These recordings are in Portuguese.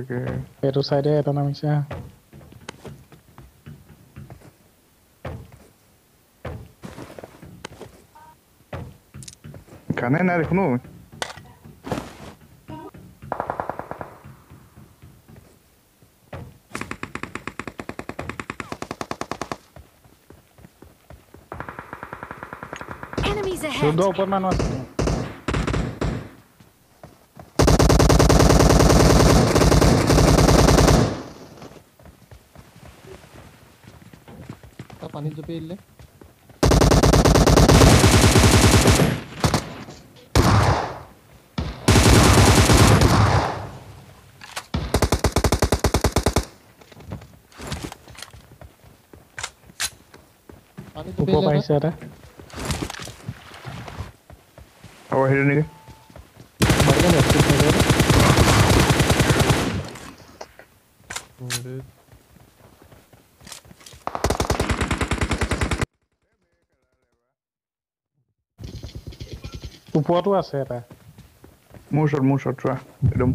porque quiero usar esto, no me sea. Canena de né, nuevo. Enemies ahead. Por mano así. Anil ಜೊತೆ ಇಲ್ಲೇ पानी भाई पेल ले। वो हिडन है। बढ़िया है ওপৰতো আছে এটা মোৰ ওচৰত মোৰ ওচৰত চোৱা একদম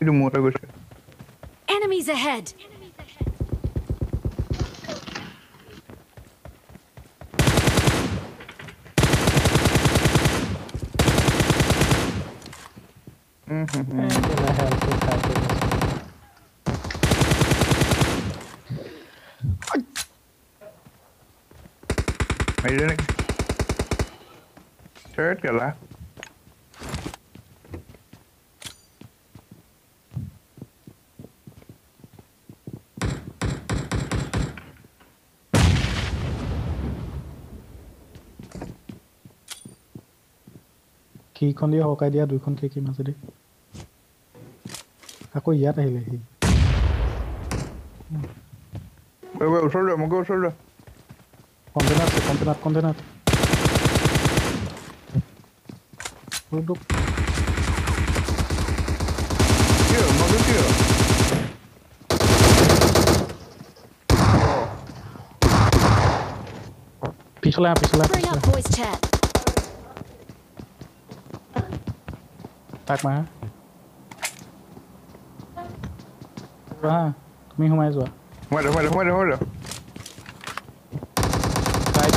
এইটো মূৰতে গৈছে Enemies ahead! উম, হুম, হুম। এই chết kìa lát কিখন দিয়ে সকাই দিয়া দুইখন খেকি মাজেদি আকৌ ইয়াত আহিলে সি। ওচৰলৈ মোকে ওচৰলৈ container container container Vurdu. Gidiyor, mag atıyor. Pistola, pistola, pistola. Tá com mais. Ah, me arrumar mais, ó. Olha, olha, olha, olha. Sai,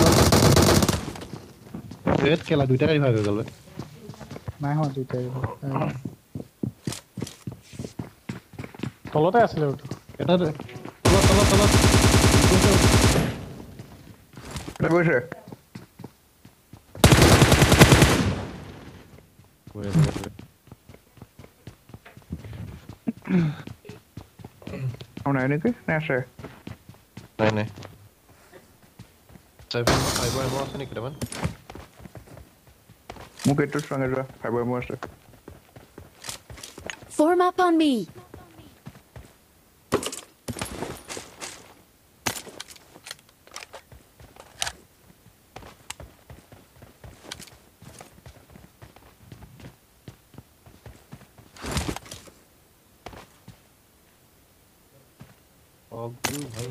então. Que ela duita, ele vai ver, galera. গ'ল বে। নাই হোৱা দুইটাই আহ। তলতে আছিলে ৰ'দটো এটা তলত তলত তলত এটা গৈছে গৈ আছে, গৈ আছে। আৰু নাই নেকি নে আছে নাই নাই ছেভেন ফাইভৰ এম আছে নেকি কেইটামান Μου και τους φάγαζα, θα μπορούμε να Form up on me. Oh, good.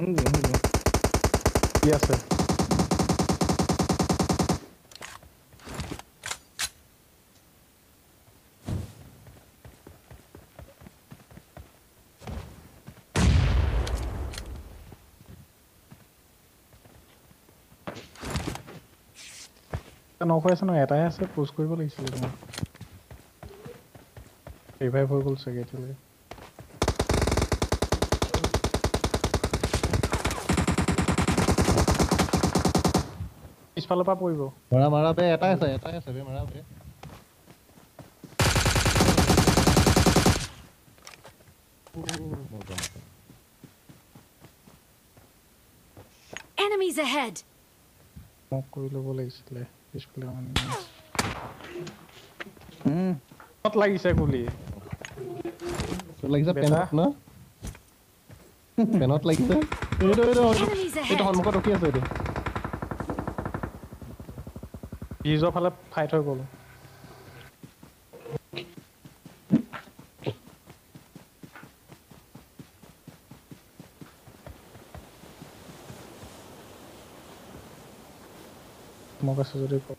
Um bom, um bom. E essa? Eu não é? Tá essa, pô, escolhi pra lá em cima. Né? Aí vai, vou colocar isso aqui, tá ligado? পিছফালৰ পৰা পৰিব। মাৰা মাৰা বে এটাই আছে এটাই আছে বে মাৰা বে। Enemies ahead! মোক কৰি ল'ব লাগিছিলে পিছফালে মানে উম। ক'ত লাগিছে গুলি লাগিছে বেটা। পেনত ন? পেনত লাগিছে। এইটো এইটো Enemies এইটো ahead! সন্মুখত ৰখি আছে এইটো। ব্ৰিজৰ ফালে ফাইট হৈ গ'ল। মোক আছে যদি কওক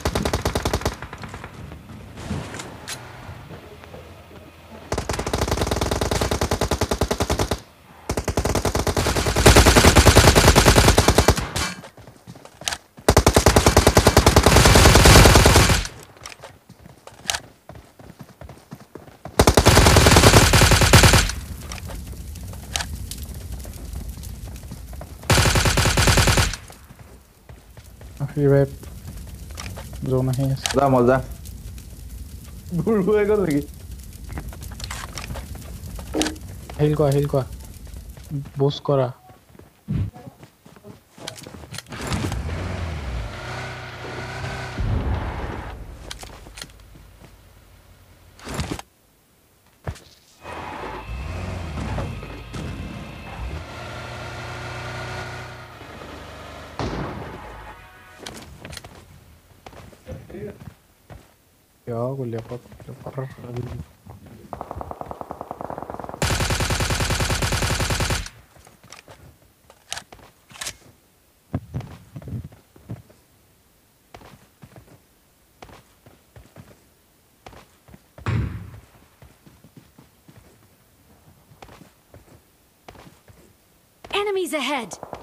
revive zone আহি আছে দা মজা বুৰু হৈ গ'ল নেকি হিল কোৱা হিল কোৱা বুষ্ট কৰা Ja, gå leopard. leopard. Enemies ahead!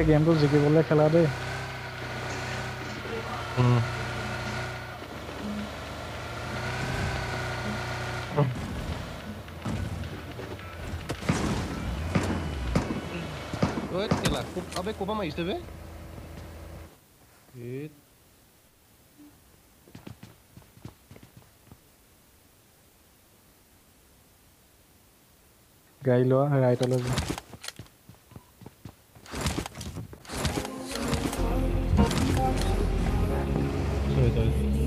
এই গেমটো জিকিবলৈ খেলা দেই। আবে ক'ৰ পৰা মাৰিছে বে? গাড়ী লোৱা ৰাইটলৈ যোৱা 对对